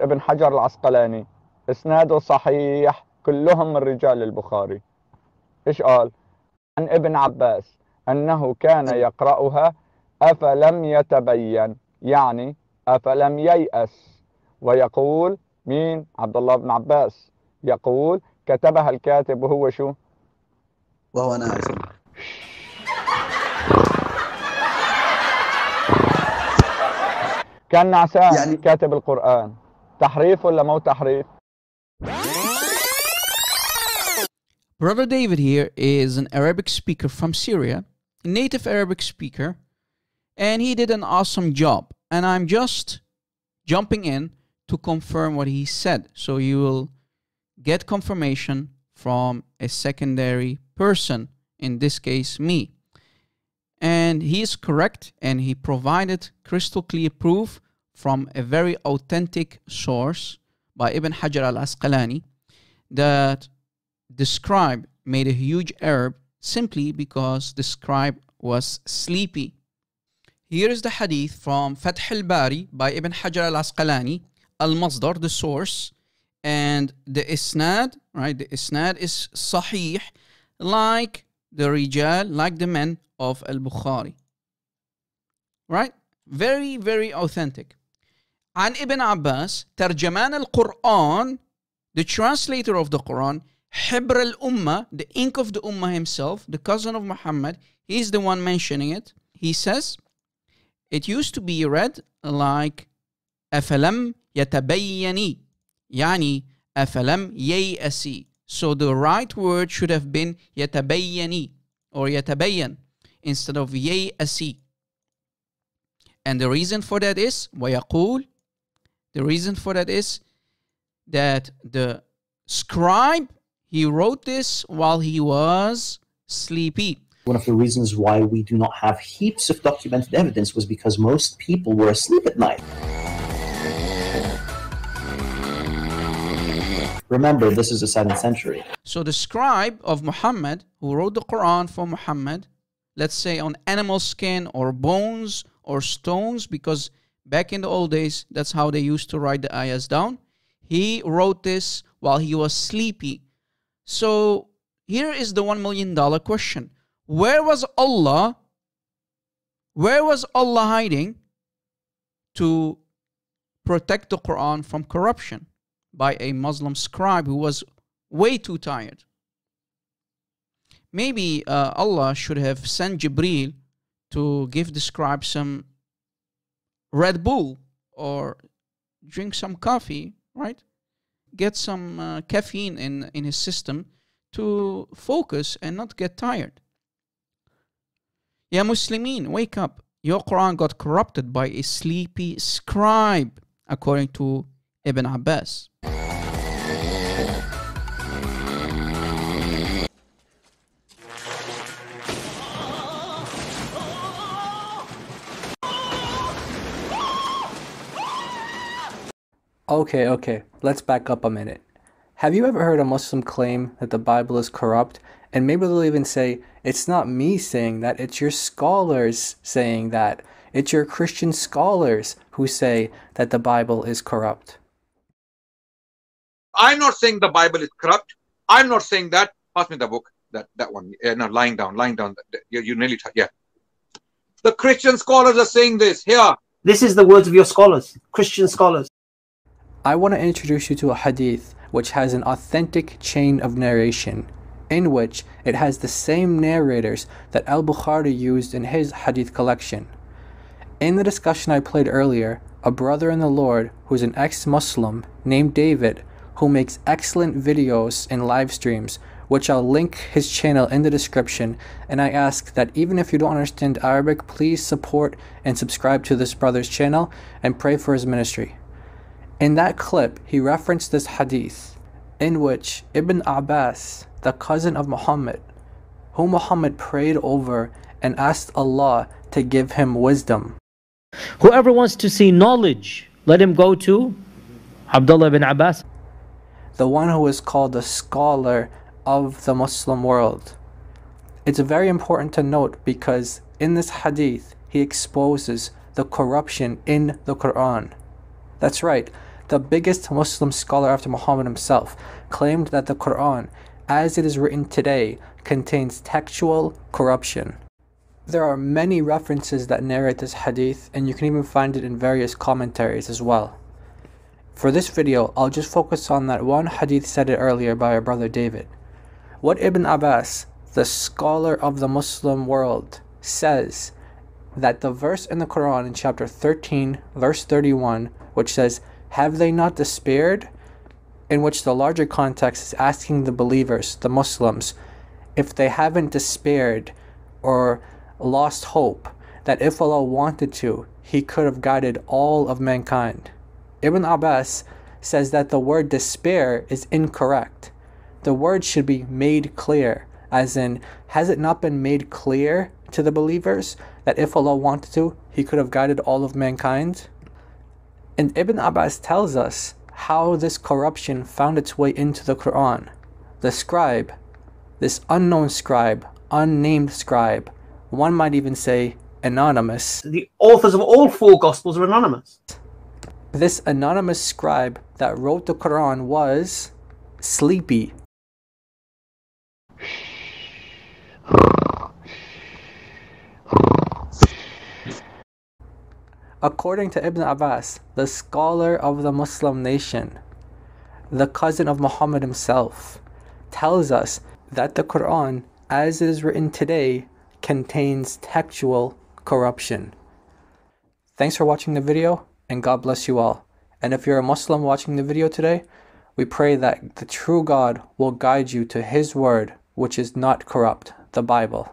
ابن حجر العسقلاني. إسناده صحيح كلهم من رجال البخاري. إيش قال؟ عن ابن عباس أنه كان يقرأها أفلم يتبين؟ يعني أفلم ييأس. ويقول مين؟ عبد الله بن عباس. يقول كتبها الكاتب وهو شو؟ وهو ناعس كان نعسان يعني كاتب القرآن. تحريف ولا مو تحريف Brother David here is an Arabic speaker from Syria, a native Arabic speaker, and he did an awesome job. And I'm just jumping in to confirm what he said. So you will get confirmation from a secondary person, in this case, me. And he is correct, and he provided crystal clear proof from a very authentic source by Ibn Hajar al Asqalani that the scribe made a huge error simply because the scribe was sleepy. Here is the hadith from Fath al-Bari by Ibn Hajar al-Asqalani, al-Masdar, the source, and the isnad, right? The isnad is sahih, like the rijal, like the men of al-Bukhari. Right? Very, very authentic. عن ابن عباس ترجمان القرآن the translator of the Quran حبر الأمة the ink of the Ummah himself the cousin of Muhammad he's the one mentioning it he says it used to be read like أفلم يتبيني يعني أفلم ييأسي so the right word should have been يتبيني or يتبين instead of ييأسي and the reason for that is ويقول the reason for that is that the scribe he wrote this while he was sleepy One of the reasons why we do not have heaps of documented evidence was because most people were asleep at night. Remember, this is the 7th century. so the scribe of muhammad who wrote the quran for muhammad let's say on animal skin or bones or stones because back in the old days that's how they used to write the ayahs down. He wrote this while he was sleepy. So here is the 1 million dollar question. Where was allah where was allah hiding to protect the quran from corruption by a muslim scribe who was way too tired? Maybe uh, allah should have sent jibril to give the scribe some red bull or drink some coffee right get some uh, caffeine in in his system to focus and not get tired Ya Muslimin, wake up. Your Quran got corrupted by a sleepy scribe, according to Ibn Abbas. Okay, okay, let's back up a minute. Have you ever heard a Muslim claim that the Bible is corrupt? And maybe they'll even say, it's not me saying that, it's your scholars saying that. It's your Christian scholars who say that the Bible is corrupt. I'm not saying the Bible is corrupt. I'm not saying that. Pass me the book. That that one. Yeah, no, lying down, lying down. You, you nearly. T- yeah. The Christian scholars are saying this here. This is the words of your scholars, Christian scholars. I want to introduce you to a hadith which has an authentic chain of narration, in which it has the same narrators that Al Bukhari used in his hadith collection. In the discussion I played earlier, a brother in the Lord who's an ex Muslim named David, who makes excellent videos and live streams, which I'll link his channel in the description, and I ask that even if you don't understand Arabic, please support and subscribe to this brother's channel and pray for his ministry. In that clip, he referenced this hadith in which Ibn Abbas, the cousin of Muhammad, whom Muhammad prayed over and asked Allah to give him wisdom. Whoever wants to see knowledge, let him go to Abdullah bin Abbas. the one who is called the scholar of the Muslim world. It's very important to note because in this hadith, he exposes the corruption in the Quran. That's right, the biggest Muslim scholar after Muhammad himself, claimed that the Quran, as it is written today, contains textual corruption. There are many references that narrate this hadith, and you can even find it in various commentaries as well. For this video, I'll just focus on that one hadith said it earlier by our brother David. What Ibn Abbas, the scholar of the Muslim world, says that the verse in the Quran in chapter 13, verse 31, which says, Have they not despaired? In which the larger context is asking the believers, the Muslims, if they haven't despaired or lost hope, that if Allah wanted to, He could have guided all of mankind. Ibn Abbas says that the word despair is incorrect. The word should be made clear, as in, has it not been made clear to the believers that if Allah wanted to, He could have guided all of mankind? And Ibn Abbas tells us how this corruption found its way into the Quran. The scribe, this unknown scribe, unnamed scribe, one might even say anonymous, The authors of all four Gospels are anonymous. this anonymous scribe that wrote the Quran was sleepy. According to Ibn Abbas, the scholar of the Muslim nation, the cousin of Muhammad himself, tells us that the Quran, as it is written today, contains textual corruption. Thanks for watching the video, and God bless you all. And if you're a Muslim watching the video today, we pray that the true God will guide you to His word, which is not corrupt, the Bible.